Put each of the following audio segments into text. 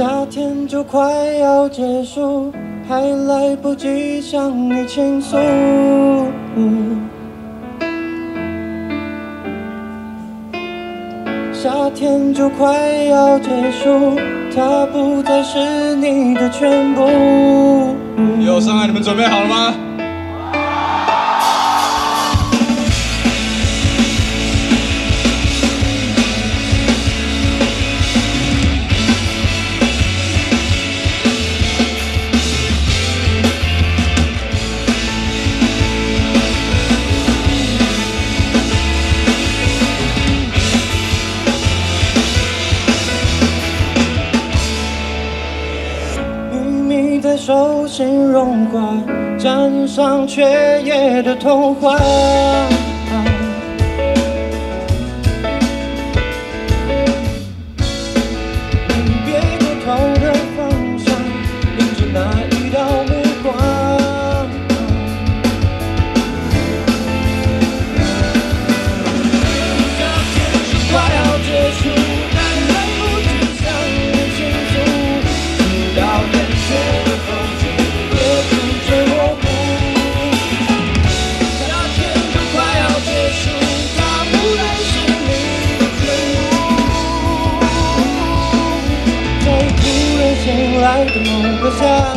夏天就快要结束，还来不及向你倾诉。夏天就快要结束，它不再是你的全部。有伤害，你们准备好了吗？手心融化，沾上雀夜的童话。突然醒来的某个下午。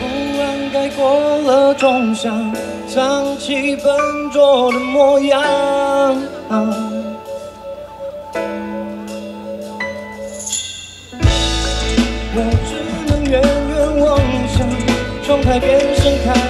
不安盖过了钟响，想起笨拙的模样。海边盛开。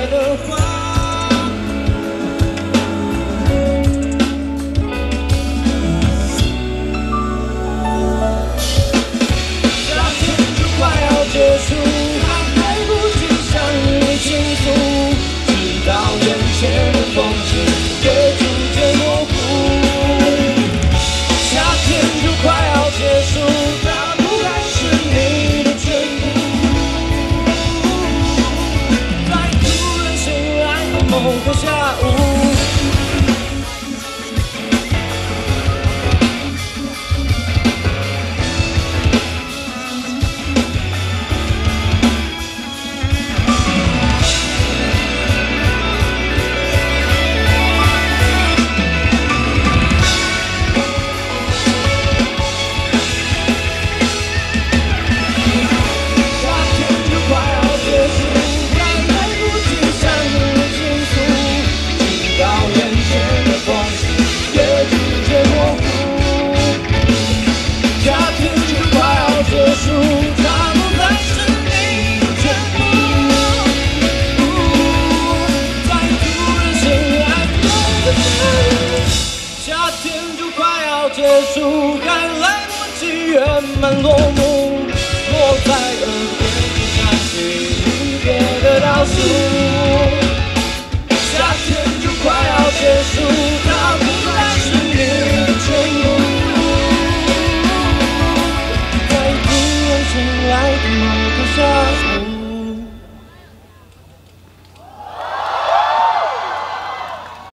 就快要结束，还来不及圆满落幕。落在耳边，响起离别的倒数。